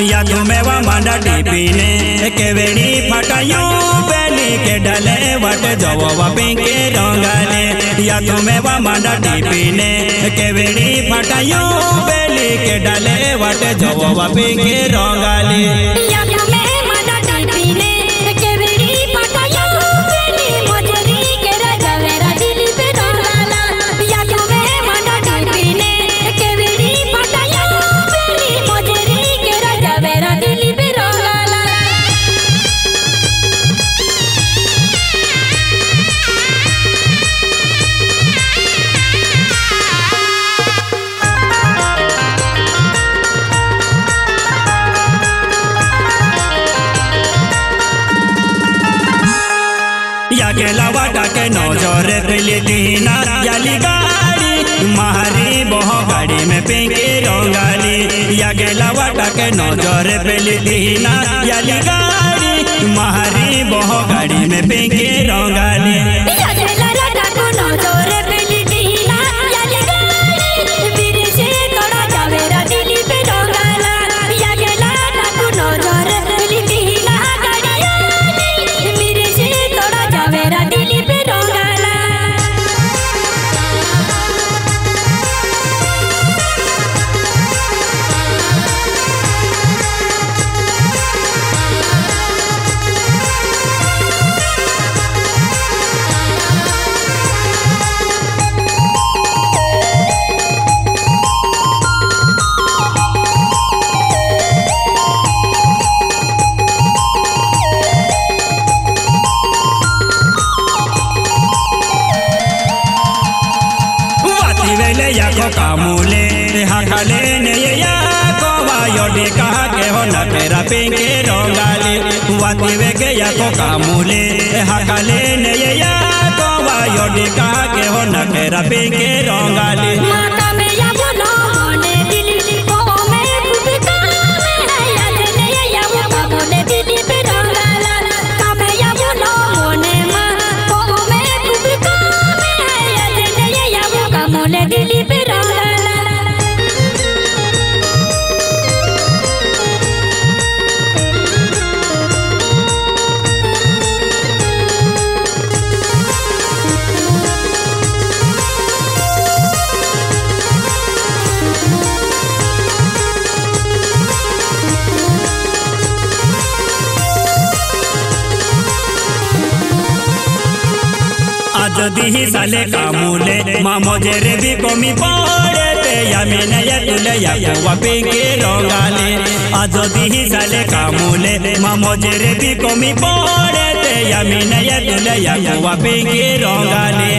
मांडा टिपिने। केवेड़ी फटायो, बेली के डले, वट जवा पिंके रंगाले। या तुम्हें वा मांडा टिपिने। केवेड़ी फटायो, बेली के डले, वट जवा पिंके रंगाले। या के लावा के नज़र पहले दीना याली गाड़ी। मारी बह गाड़ी में पिंके रंगाली। या के लावा के नज़र पहले दीना याली गाड़ी। मारी बह गाड़ी में पिंके रंगाली। या के पेली वाती वेले या को कामूले हाखाले ने ये या को वायोडे कहा के हो न तेरा पिंके रंगाली वाती वेगे या को कामूले हाखाले आज दिही साले कामूले मामोजे रे भी कमी पड़े ते यामी न या तुले या कुवा पिंके रंगाली। आज दिही साले कामूले मामोजे रे भी कमी पड़े ते यामी न या तुले या कुवा पिंके रंगाली।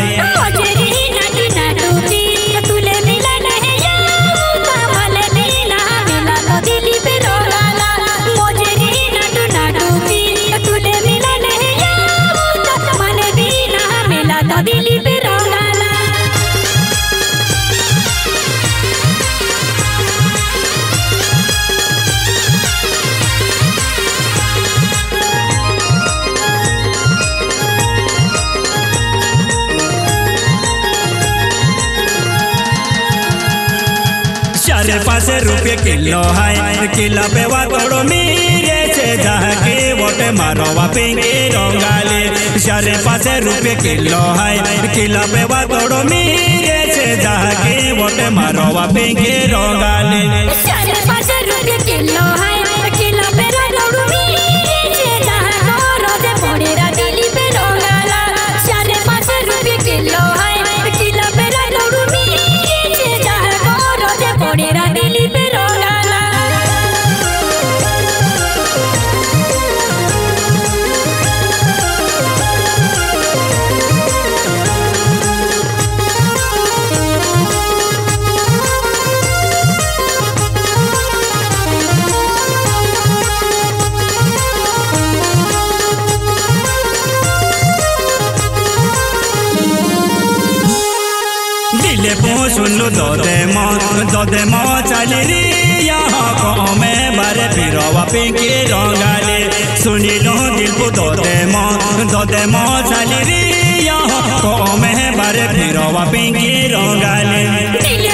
चारे पासे रुपये किलो है किला पे वा तोड़ो मीरे से जाके वोटे मारो वा पिंगे रंगाली चारे पासे रुपये किलो है किला पे वा तोड़ो मीरे से जाके वोटे मारो वा पिंगे रंगाली दे मो दो यहाँ बारे फिर पिंकी रंगाली सुनी लो दिल को दो दे मो यहाँ बारे फिर पिंकी रंगाली